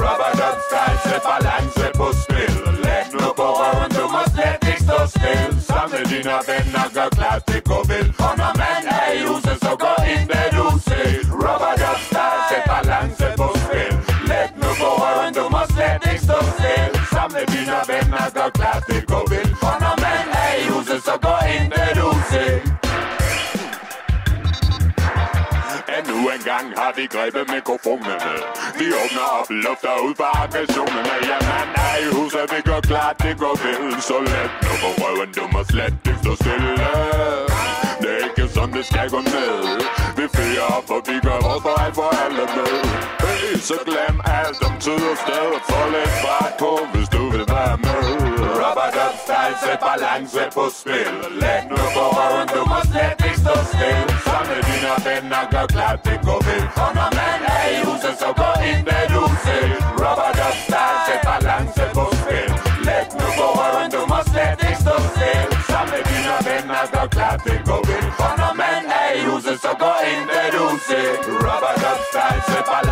RubaDubZtyle, sæt balance på spil Læg nu på røven, du må slet ikke stå still Samle dine venner, gør klart det går vel Og når man i huset, så gå ind, hvad du ser RubaDubZtyle, sæt balance på spil Læg nu på røven, du må slet ikke stå still Samle dine venner, gør klart det går vel engang har vi grebet mikrofonerne. Vi åbner op, lufter ud på aggressionerne Ja, man er i huset, vi gør klart, det går vel Så let nu på røven, du må slet ikke stå stille. Det er ikke sådan, det skal gå ned. Vi fyrer op, og vi gør vores for alt for alle med Hey, så glem alt om tid og sted Få lidt fart på, hvis du vil være med. Rubber style, c'est pas langue, spill Let no go on, du let mich stop still. Sammel die nach den Nagel, to go Kuppel Von a man, I use it, so go in the Dusel Rubber style, c'est pas langue, spill Let no go on, du let mich stop still. Sammel die nach den Nagel, to go Kuppel Von a man, I use it, so go in the Dusel Rubber style, c'est pas